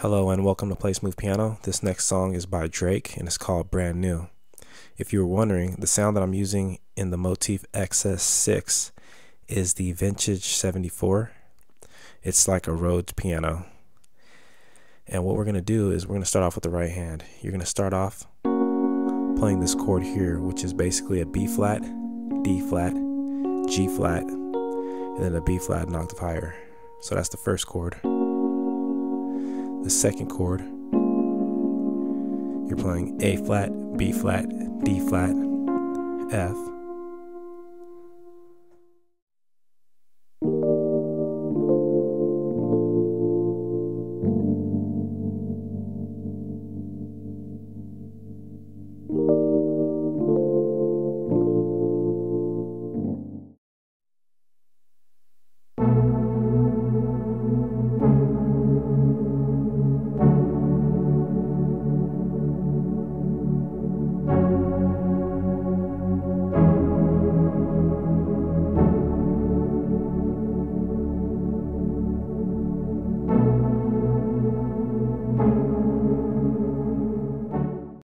Hello and welcome to Play Smooth Piano. This next song is by Drake and it's called Brand New. If you were wondering, the sound that I'm using in the Motif XS6 is the Vintage 74. It's like a Rhodes piano. And what we're going to do is we're going to start off with the right hand. You're going to start off playing this chord here, which is basically a B flat, D flat, G flat, and then a B flat an octave higher. So that's the first chord the second chord, you're playing A flat, B flat, D flat, F,